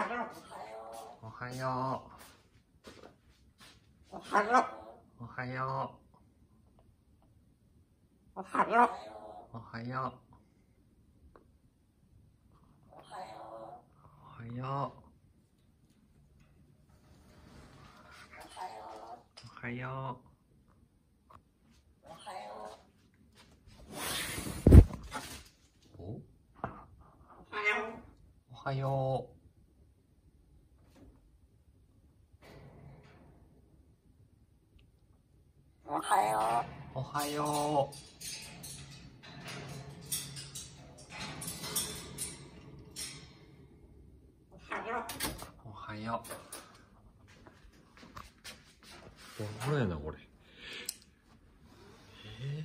はよおはよう。おはよう。おはよう。う。おはよう。おはよおはよう。おはよう。おはよう。おう。おはよう。おはよう。おはよう。おはよう。おな、これ。え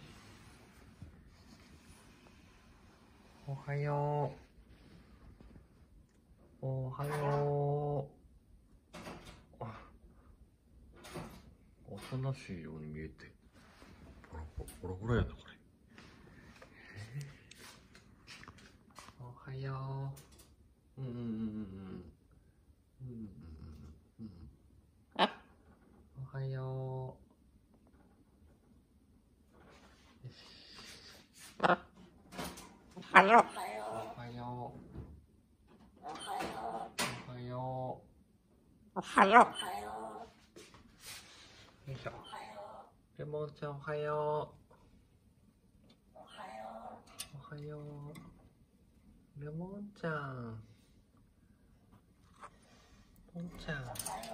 ー、おはよう。おはよう。おとなしいように見えて。ボロボロボロやな、これ。えー、おはよう。うんうんうんうん。うんうんうんうん。えおはよう。よ。おはよう。おはよう。おはよおはよう。おはよう。よいしょ。レモンちゃんおはよう。おはよう。おはよう。レモンちゃん。レモンちゃん。おはよう。